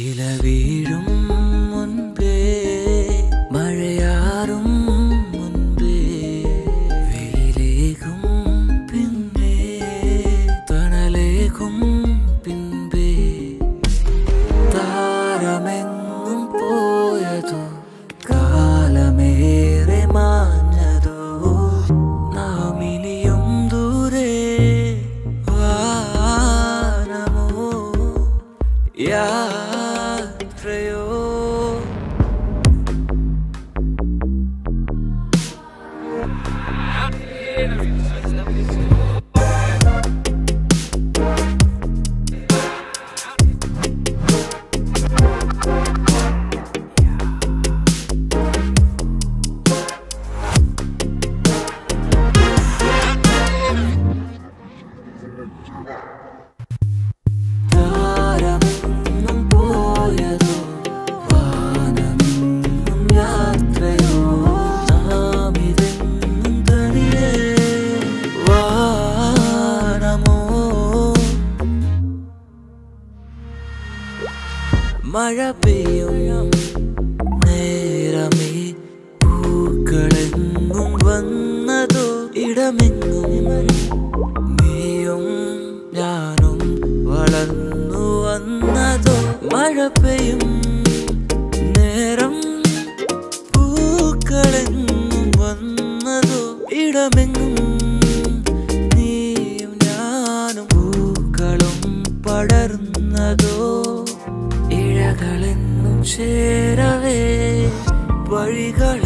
ഇലവീഴും minutes. മഴ പെയ്യും. നേരമേ പൂക്കളെങ്ങും വന്നതോ ഇടമെങ്ങും. നീയും ഞാനും വളർന്നു വന്നതോ മഴ പെയ്യും. നേരം പൂക്കളെങ്ങും വന്നതോ ഇടമെങ്ങും. ഇഴകളെന്നും ചേരവേ വഴികൾ